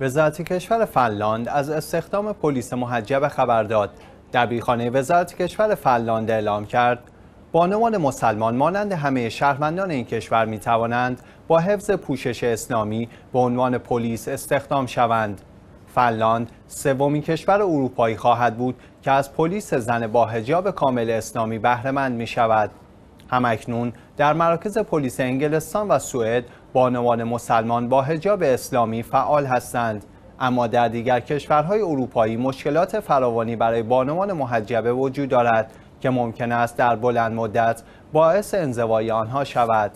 وزارت کشور فنلاند از استخدام پلیس محجب خبر داد. دبیرخانه وزارت کشور فنلاند اعلام کرد بانوان مسلمان مانند همه شهروندان این کشور می توانند با حفظ پوشش اسلامی به عنوان پلیس استخدام شوند. فنلاند سومین کشور اروپایی خواهد بود که از پلیس زن با حجاب کامل اسلامی بهرهمند می شود. همکنون در مراکز پلیس انگلستان و سوئد بانوان مسلمان با حجاب اسلامی فعال هستند. اما در دیگر کشورهای اروپایی مشکلات فراوانی برای بانوان محجبه وجود دارد که ممکن است در بلند مدت باعث انزوای آنها شود.